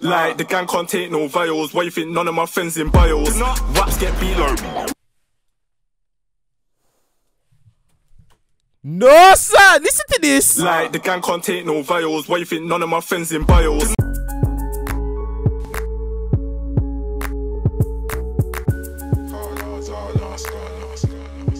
Like the gang can't take no vials. Why you think none of my friends in bios? Raps get beat low. No, sir. Listen to this. Like the gang can't take no vials. Why you think none of my friends in bios?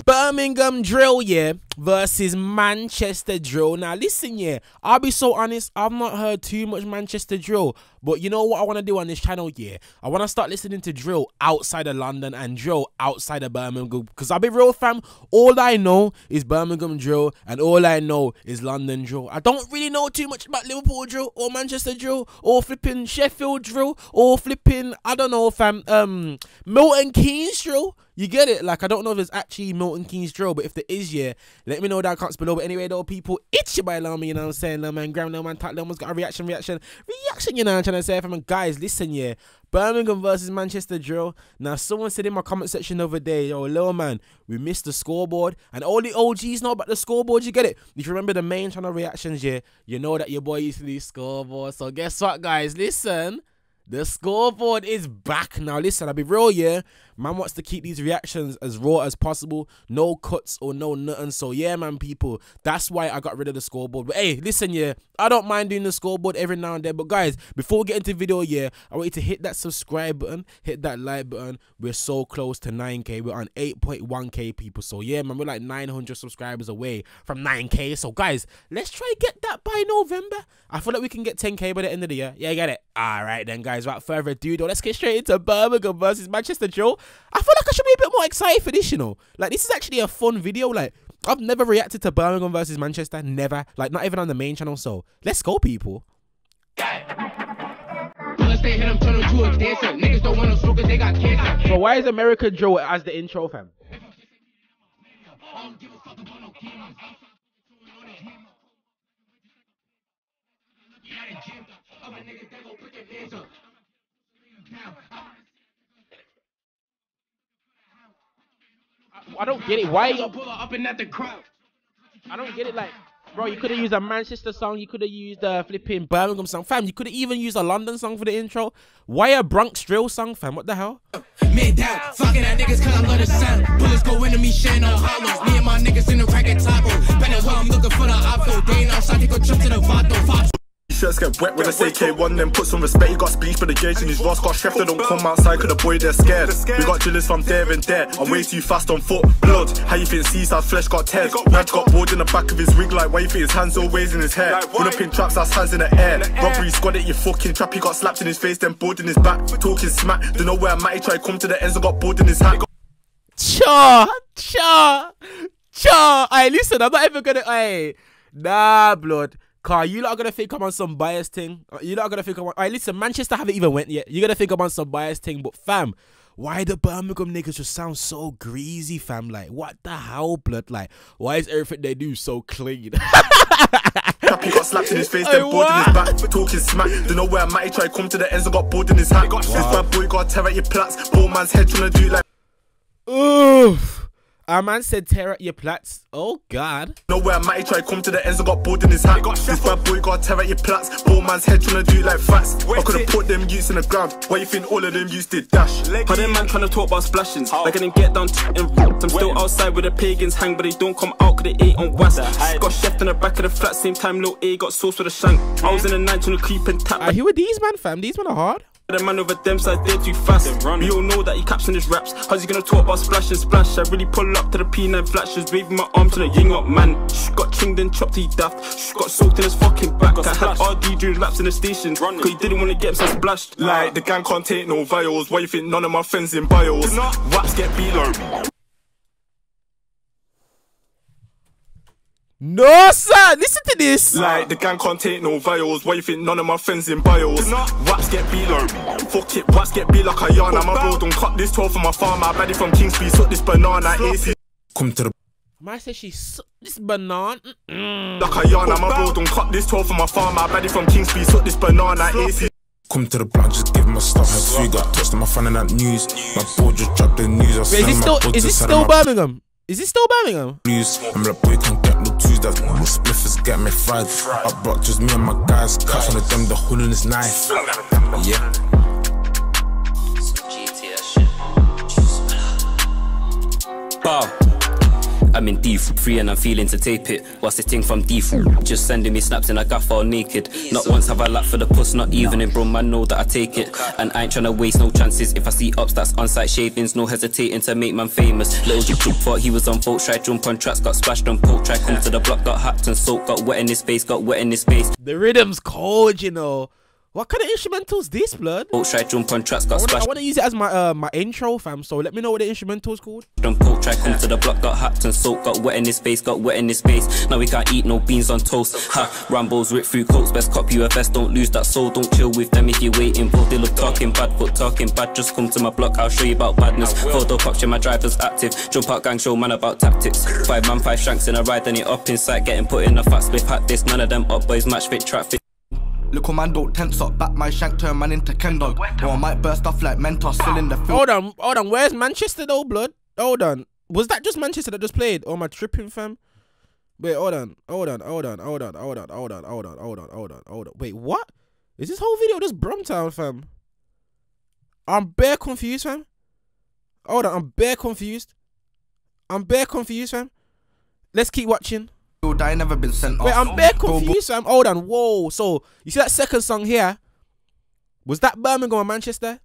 Birmingham drill, yeah, versus Manchester drill. Now, listen, yeah, I'll be so honest, I've not heard too much Manchester drill, but you know what I want to do on this channel, yeah? I want to start listening to drill outside of London and drill outside of Birmingham because I'll be real, fam. All I know is Birmingham drill, and all I know is London drill. I don't really know too much about Liverpool drill or Manchester drill or flipping Sheffield drill or flipping, I don't know, fam, um, Milton Keynes drill. You get it? Like, I don't know if there's actually Milton Keynes drill, but if there is, yeah, let me know down comments below. But anyway, though, people, it's your boy Lama, you know what I'm saying? Little man, Graham, little man, Tat, man's got a reaction, reaction, reaction, you know what I'm trying to say? From guys, listen, yeah, Birmingham versus Manchester drill. Now, someone said in my comment section the other day, yo, little man, we missed the scoreboard, and all the OGs know about the scoreboard, you get it? If you remember the main channel reactions, yeah, you know that your boy used to do scoreboard. So, guess what, guys? Listen. The scoreboard is back now. Listen, I'll be real, yeah. Man wants to keep these reactions as raw as possible. No cuts or no nothing. So, yeah, man, people. That's why I got rid of the scoreboard. But, hey, listen, yeah. I don't mind doing the scoreboard every now and then. But, guys, before we get into video, yeah, I want you to hit that subscribe button. Hit that like button. We're so close to 9K. We're on 8.1K people. So, yeah, man, we're like 900 subscribers away from 9K. So, guys, let's try get that by November. I feel like we can get 10K by the end of the year. Yeah, get it? All right, then, guys guys, without further ado, though, let's get straight into Birmingham versus Manchester Joe. I feel like I should be a bit more excited for this, you know. Like, this is actually a fun video. Like, I've never reacted to Birmingham versus Manchester. Never. Like, not even on the main channel. So, let's go, people. But why is America Joe as the intro, fam? I don't get it. Why you pull up and at the crowd? I don't get it. Like, bro, you could have used a Manchester song. You could have used a flipping Birmingham song, fam. You could have even used a London song for the intro. Why a Bronx drill song, fam? What the hell? Mid down, fucking at niggas cause I love the sound. Bullets go into me, sharing on hollows. Me and my niggas in the racket taco. Better well, I'm looking for the opto. They ain't outside, take a trip to the Vato shirts get wet when I say K1, then put some respect. He got speech for the gauge and his Ross got chef. They don't come outside cause the boy they're scared. We got drillers from there and there. I'm way too fast on foot. Blood, how you think Caesar's flesh got tears? Man's got bored in the back of his wig like why you think his hands always in his hair? Run up in traps, that's hands in the air. Robbery squad at your fucking trap. He got slapped in his face, then bored in his back. Talking smack. Don't know where Matty tried to come to the ends and got bored in his hat. Cha, cha, cha. I listen, I'm not even gonna. Hey, nah, blood. Car, you lot are gonna think I'm on some bias thing. Uh, you lot are gonna think I'm on. Alright, listen, Manchester haven't even went yet. You're gonna think I'm on some bias thing, but fam, why the Birmingham niggas just sound so greasy, fam? Like, what the hell, blood? Like, why is everything they do so clean? he got slapped in his face, then bored in his back, talking smack. Don't know where I Matty tried come to the ends and got bored in his hat. Wow. This bad boy got tear at your plats. Ball man's head trying to do like. Oof. Our man said tear at your plats. Oh God. Nowhere Matty tried come to the ends and got bored in his hat. This bad boy got tear at your plats. Ball man's head trying to do like fats. I could have put them youths in the ground. Why you think all of them used did dash? How them man trying to talk about splashings? Like I didn't get down and I'm still outside where the pagans hang, but they don't come out cause they ate on was. Got chef in the back of the flat, same time little A got sauce with a shank. I was in the night trying to creep and tap. Ah, who are these man fam? These men are hard. The man over them side they too fast. We all know that he captioned his raps. How's he gonna talk about splash and splash? I really pull up to the P9 flashes, waving my arm to the ying up man. Shh, got chinged and chopped, he daft. Shh, got soaked in his fucking back. I had RD doing laps in the station, cause he didn't wanna get himself splashed. Like, the gang can't take no vials. Why you think none of my friends in bios? Raps get beat low. No, sir. Listen to this. Like, the gang can't take no vials. Why you think none of my friends in bios? Raps get beat low. Fuck it, raps get beat like a yarn. I'm a bro, don't cut this 12 from my farm. I ready from Kingsby, suck this banana. AC. Come to the. My say she suck this banana. Mm Like a yarn, I'm a bro, don't cut this 12 from my farm. I ready from Kingsby, suck this banana. AC. Come to the block, just give him a stop. Had three got touched on my fan in that news. My boy just dropped the news. I Wait, is it still, is it still Birmingham? Is it still Birmingham? I'm like, boy, can't get no twos. fuse that spliffers get me fried. Up block, just me and my guys. Cuts one of them, the hood in his knife. Yeah. Bow. I'm in D free and I'm feeling to tape it. What's this thing from D Just sending me snaps in a gaff all naked. Not once have I lapped for the puss, not even in bro, man know that I take it. And I ain't tryna waste no chances. If I see ups that's on site shavings, no hesitating to make man famous. Little G thought he was on folk, tried jump on tracks, got splashed on poke, tried come to the block, got hacked and soaked, got wet in his face, got wet in his face. The rhythm's cold, you know. What kind of instrumentals this, blood? Poke try jump on tracks, got I wanna, I wanna use it as my uh, my intro, fam. So let me know what the instrumental's called. on poke, tried come to the block, got hacked and soaked, got wet in his face, got wet in his face. Now we can't eat no beans on toast. Ha, Rambo's rip through coats, best cop you a vest, don't lose that soul, don't chill with them if you waiting. Both they look talking bad, but talking bad. Just come to my block, I'll show you about badness. Photo capture, my driver's active. Jump out gang show, man about tactics. Five man, five shanks in a ride, then it up inside, getting put in a fat split hat. This none of them up boys match fit, trap Little man don't tense up, back my shank turn man into Ken dog. Or I might burst off like Mentos, still in the field. Hold on, hold on. Where's Manchester though, blood? Hold on. Was that just Manchester that just played? Or am I tripping, fam? Wait, hold on, hold on, hold on, hold on, hold on, hold on, hold on, hold on, hold on, hold on. Wait, what? Is this whole video just Brumtown, fam? I'm bare confused, fam. Hold on, I'm bare confused. I'm bare confused, fam. Let's keep watching. Field, I ain't never been sent Wait, off. I'm bare Bro, bro, confused, fam. Hold on, whoa. So you see that second song here? Was that Birmingham or Manchester?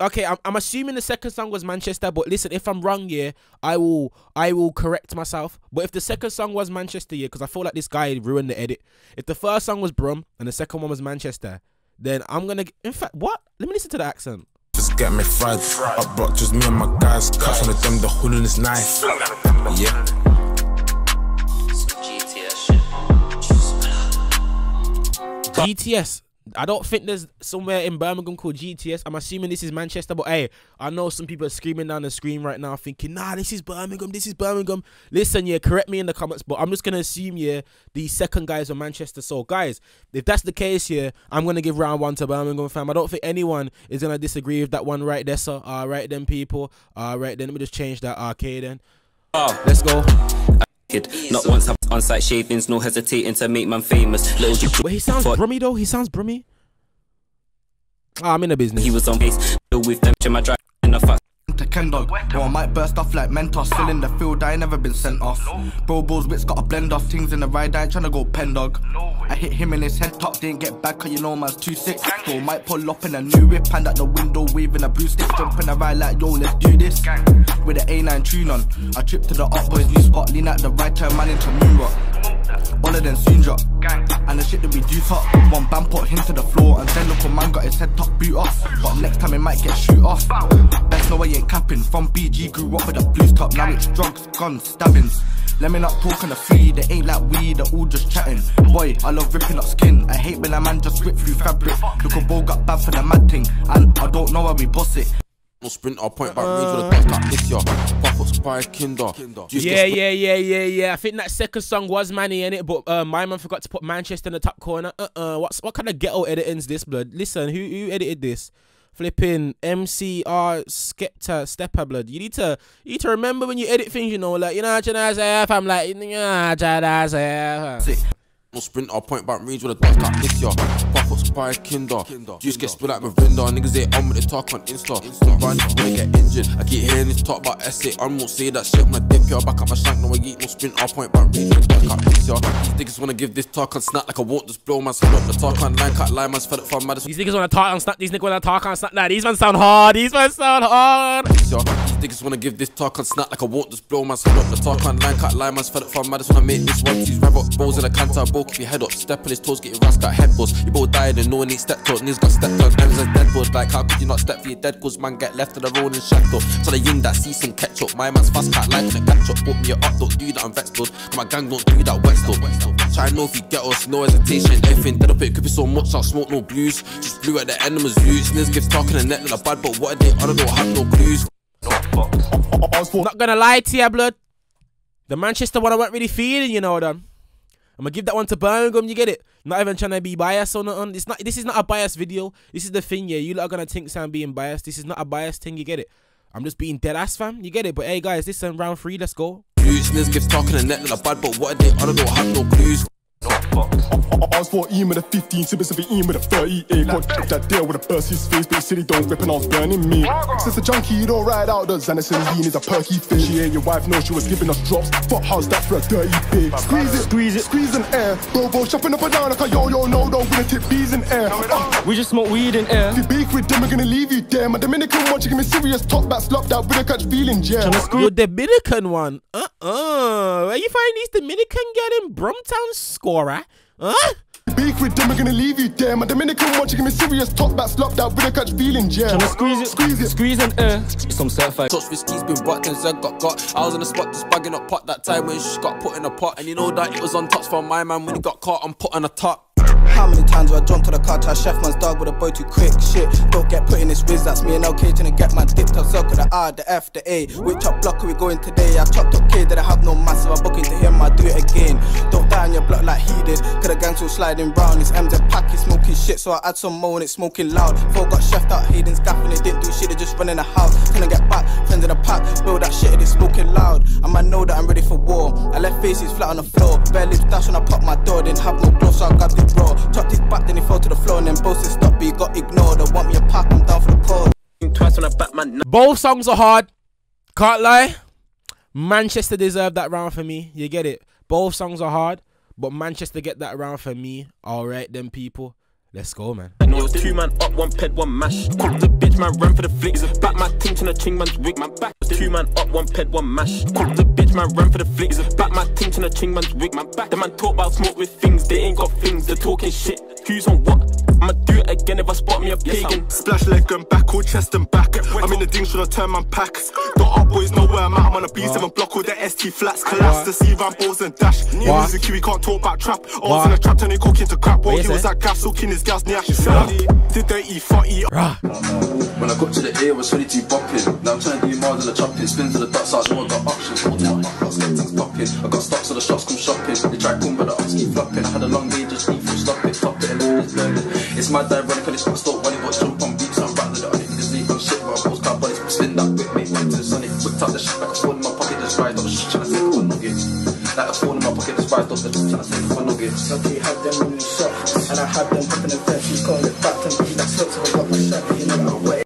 Okay, I'm, I'm assuming the second song was Manchester, but listen, if I'm wrong, yeah, I will I will correct myself. But if the second song was Manchester, yeah, because I feel like this guy ruined the edit. If the first song was Brum and the second one was Manchester, then I'm gonna. In fact, what? Let me listen to the accent. Just get me fried. Up block, just me and my guys. Cuts one of them, the hood in his knife. Yeah. GTS. I don't think there's somewhere in Birmingham called GTS. I'm assuming this is Manchester, but hey, I know some people are screaming down the screen right now, thinking, "Nah, this is Birmingham. This is Birmingham." Listen, yeah, correct me in the comments, but I'm just gonna assume, yeah, the second guys are Manchester. So, guys, if that's the case, yeah, I'm gonna give round one to Birmingham, fam. I don't think anyone is gonna disagree with that one right there, so all right, then people, all right, then let me just change that. Okay, then Oh. let's go. Not once have on site shavings, no hesitating to make man famous. Little G Wait, he sounds brummy though. He sounds brummy. Ah, I'm in the business. he was on base. Deal with them, to my drive Ken dog. I might burst off like Mentos, still in the field, I ain't never been sent off. Bro, Ball's wits got a blend off things in the ride, I ain't tryna go pen dog. I hit him in his head top, didn't get back, cause you know man's too sick. So might pull up in a new whip, and at the window, waving a blue stick, jumping a ride like yo, let's do this. With the A9 tune on, I trip to the up boys, new spot, lean at the right turn, man into rock. All of them soon drop. And the shit that we do top. One bam put him to the floor. And then local man got his head top boot off. But next time it might get shoot off. Best know I ain't capping. From BG grew up with a blues top. Now it's drugs, guns, stabbings. Let me not talk on the free, they ain't like we, they're all just chatting. Boy, I love ripping up skin. I hate when a man just rip through fabric. Look a ball got bad for the mad thing. And I don't know how we boss it. No sprint or point back range with a dust like this, yo. Puff up spy kinder. Juice Yeah, gets yeah, yeah, yeah, yeah. I think that second song was Manny in it, but uh, my man forgot to put Manchester in the top corner. Uh, uh what's what kind of ghetto editing's this, blood? Listen, who who edited this? Flipping MCR Skepta Stepper blood. You need to you need to remember when you edit things, you know, like you know, what I say, I'm like, you know, what I say. Sick. No sprint or point back range with a dust like this, yo. Puff up spy kinder. Juice get spit like Mavinda. Niggas ain't on with the talk on Insta. Don't run, wanna get injured. I keep hearing this talk about essay. I won't say that shit when I dip, yo. Back up my shank, no, I eat no sprint or point back range with a dust like this, yo. These niggas wanna give this talk on snap like I won't just blow man's head up. The talk on line, cut line, man's fed up from mad These niggas wanna talk on snap. These niggas wanna talk on snap. Nah, these ones sound hard. These ones sound hard. Niggas wanna give this talk on snap like I won't just blow man's head up. The talk on line, cut line, man's fed up from mad as when I make this one. These rev up, balls in a canter, ball keep your head up. Step on his toes, get your rascal got head buzz. You both died and no one ain't stepped up. Niggas got stepped up, M's as dead bud. Like, how could you not step for your dead? Cause man get left to the road and shacked up. So the yin that see some ketchup. My man's fast cat like on a catch up. Put me up, don't do that, I'm vexed bud. My gang don't do that wet stuff. Try know if you get us, no hesitation. Everything dead up, it could be so much, I'll smoke no blues. Just blew at the enemy's views. Niggas gives talking the net like a bad, but what are they? I don't know, have no clues. Not gonna lie to you, blood. The Manchester one I weren't really feeling, you know, them. I'm gonna give that one to Birmingham. You get it? Not even trying to be biased or nothing. It's not. This is not a biased video. This is the thing, yeah. You lot are gonna think I'm being biased. This is not a biased thing. You get it? I'm just being dead ass, fam. You get it? But hey, guys, listen, round three. Let's go. Clues, niggas talking the net like a bad, but what are they? I don't have no clues. I was 14 with a 15, super 17 with a 38. Got that deal with a burst his face, but he said he don't rip and I was burning me. Since the junkie, you don't ride out the Xanacin is a perky fish. She ain't your wife, no, she was giving us drops. Fuck house, that for a dirty bitch. Squeeze it, squeeze it, squeeze in air. Bro, bro, up and down like a yo, yo, no, don't gonna tip bees in air. Uh, We just smoke weed in air. if you beef with them, we're gonna leave you there. My Dominican one, she give me serious top back, slop that with a catch feelings, yeah. Your Dominican one. Uh uh. Where you find these Dominican girl in Brumtown scorer? Huh? Beef with them, we're gonna leave you there. My Dominican one, she give me serious top back, slop that with a catch feelings, yeah. Tryna squeeze it, squeeze it. squeeze in air. Uh, some certified. Touch whiskey's been rocked and Zed got got. I was in the spot just bagging up pot that time when she got put in a pot. And you know that it was on touch from my man when he got caught and put on a top. How many times have I jumped to the car a chef man's dog with a boy too quick? Shit, don't get put in this whiz, that's me and LK trying to get my dipped up circle the R, the F, the A. Which up block are we going today? I chopped up K, that I have no massive, I'm booking to him, I do it again. Don't die on your block like he did, cause the gang's all sliding round. This MZ pack is smoking shit, so I add some more and it's smoking loud. Four got chefed out, Hayden's gaffing, they didn't do shit, they just running the house. Couldn't get back, friends in the pack, build that shit, it's smoking loud. I know that I'm ready for war. I left faces flat on the floor, bare lips dash when I pop my door, didn't have no gloves, so I grabbed it raw. Chopped his back, then he fell to the floor, and then both said stop, but he got ignored. I want me a pack, I'm down for the cause. Twice when I back man. Both songs are hard. Can't lie. Manchester deserve that round for me. You get it. Both songs are hard, but Manchester get that round for me. All right, then people. Let's go, man. It was two man up, one ped, one mash. Called the bitch man, ran for the flicks. Back my ting to the ching man's wig. My back. Two man up, one ped, one mash. Called the bitch man, ran for the flicks. Back my ting to the ching man's wig. My back. The man talk about smoke with things. They ain't got things. They're talking shit. Who's on what? I'ma do it again if I spot me a pagan. Splash leg and back, all chest and back. I'm in the ding, should I turn my pack? The up boys know where I'm at. I'm on a B7 block with the ST flats. Collapse the C van balls and dash. New What? music, we can't talk about trap. I was in a trap, turning coke into crap. While he was say? at gas, soaking his gas nash. Did they eat fatty? When I got to the ear, was ready to bopping. Now I'm trying to do more than a chopping. Spin to the dot side, know I got options. Hold on, I got things popping. I got stocks so the shops come shopping. They try come, but the ops keep flopping. I had a long day, learning. It's mad ironic, and it's not stop when it got jump on beats. I'm rattling it on it, just leave on shit. But I post car bodies, spin that whip, make back to the sun. It whipped out the shit like a phone in my pocket, just ride up. Trying to take for nuggets. Like a phone in my pocket, just ride up. Trying to take for nuggets. Okay, had them in the shop, and I had them up in the fence. You can't get back to me, that's what I got my shot, you know what?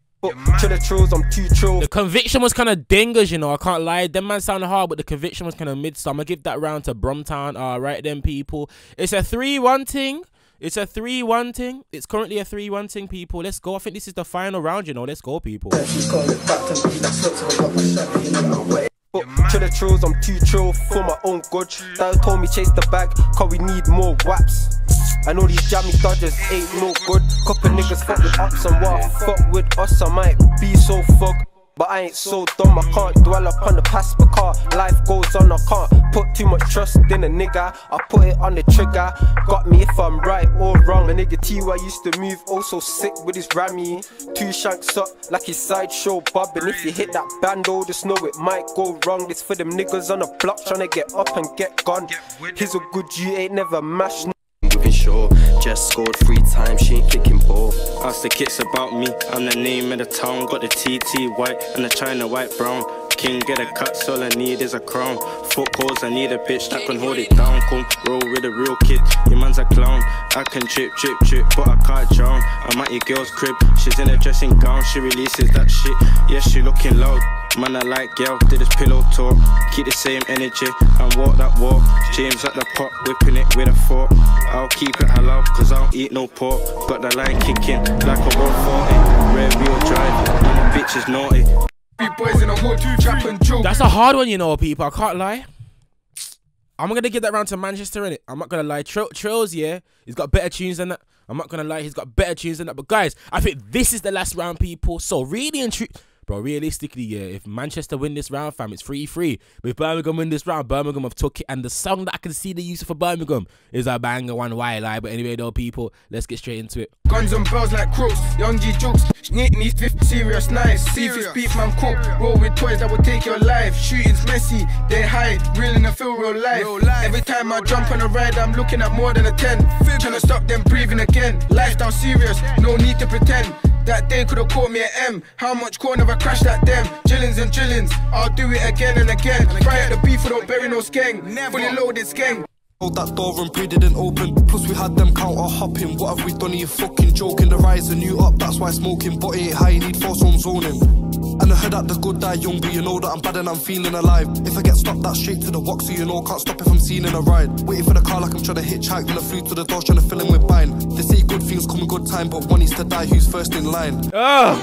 To the trills, I'm too trill. The conviction was kind of dingers, you know. I can't lie. Them man sound hard, but the conviction was kind of mid. So I'm gonna give that round to Brumtown. All right, then people. It's a three-one thing. It's a three-one thing. It's currently a three-one thing, people. Let's go. I think this is the final round, you know. Let's go, people. You can't get back to me, that's what I got my shot, you know what? To the trills, I'm too trill for my own good. Dad told me chase the bag, cause we need more waps. I know these jammy dodgers ain't no good. Couple niggas fuck with ups and what fuck with us, I might be so fuck. But I ain't so dumb, I can't dwell upon the past because life goes on. I can't put too much trust in a nigga. I put it on the trigger. Got me if I'm right or wrong. A nigga T.Y. used to move oh so sick with his rammy. Two shanks up like his sideshow bob. And if you hit that bando, just know it might go wrong. This for them niggas on the block trying to get up and get gone. He's a good G, ain't never mashed. Sure, just scored three times, she ain't kicking ball. Ask the kids about me, I'm the name of the town. Got the TT white and the China white brown. King get a cut, so all I need is a crown. Foot calls, I need a bitch that can hold it down. Come roll with a real kid, your man's a clown. I can drip, drip, drip, but I can't drown. I'm at your girl's crib, she's in a dressing gown. She releases that shit, yeah, she looking loud. Man, I like girl, did this pillow talk. Keep the same energy and walk that walk. James at the pot, whipping it with a fork. I'll keep it halal, cause I don't eat no pork. Got the line kicking like a 140. Rear wheel drive, and my bitch is naughty. Boys trap and. That's a hard one, you know, people. I can't lie. I'm gonna give that round to Manchester in it. I'm not gonna lie. Trill, Trills, yeah, he's got better tunes than that. I'm not gonna lie, he's got better tunes than that. But guys, I think this is the last round, people. So really true, bro. Realistically, yeah, if Manchester win this round, fam, it's free free. But if Birmingham win this round, Birmingham have took it. And the song that I can see the use for Birmingham is a banger one. Why lie? But anyway, though, people, let's get straight into it. Guns and bells like crooks, young G jokes. Sneak me fifth, serious, nice. See if it's beef, man, cook. Roll with toys that will take your life. Shootings messy, they hide. Real in the feel real life. Every time I jump on a ride, I'm looking at more than a 10. Trying to stop them breathing again. Lifestyle serious, no need to pretend. That day could've caught me at M. How much corn have I crashed at them? Drillings and drillings. I'll do it again and again. Fry at the beef without bury no skeng. Fully loaded skeng. Hold that door and pray didn't open. Plus we had them counter hopping. What have we done? Are you fucking joking? The rise and you up, that's why smoking. But ain't high, you need force home zoning. And I heard that the good die young, but you know that I'm bad and I'm feeling alive. If I get stopped, that's straight to the walk, so you know can't stop if I'm seen in a ride. Waiting for the car like I'm trying to hitchhike, then I flew to the door trying to fill in with bine. They say good things come in good time, but one needs to die. Who's first in line? Oh.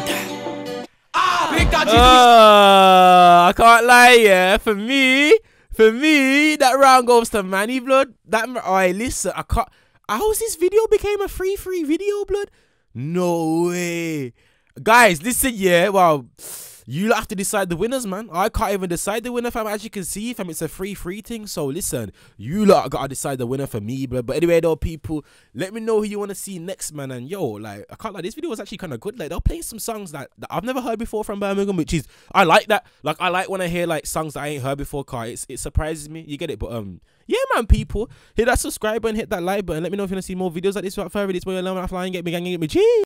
Ah, big. Uh, I can't lie, yeah. For me, for me, that round goes to Manny Blood. That alright, listen, I can't. How's this video became a free free video, Blood? No way, guys. Listen, yeah. Well, you have to decide the winners, man. I can't even decide the winner, fam. As you can see, fam, it's a free free thing. So listen, you lot gotta decide the winner for me, bro. But anyway, though, people, let me know who you want to see next, man. And yo, like, I can't like this video was actually kind of good. Like, they're playing some songs that, that I've never heard before from Birmingham, which is I like that. Like, I like when I hear like songs that I ain't heard before. Car, it's, it surprises me. You get it? But um, yeah, man, people, hit that subscribe button, hit that like button. Let me know if you want to see more videos like this without further. This way, alone, flying, get me, gang, get me, cheese.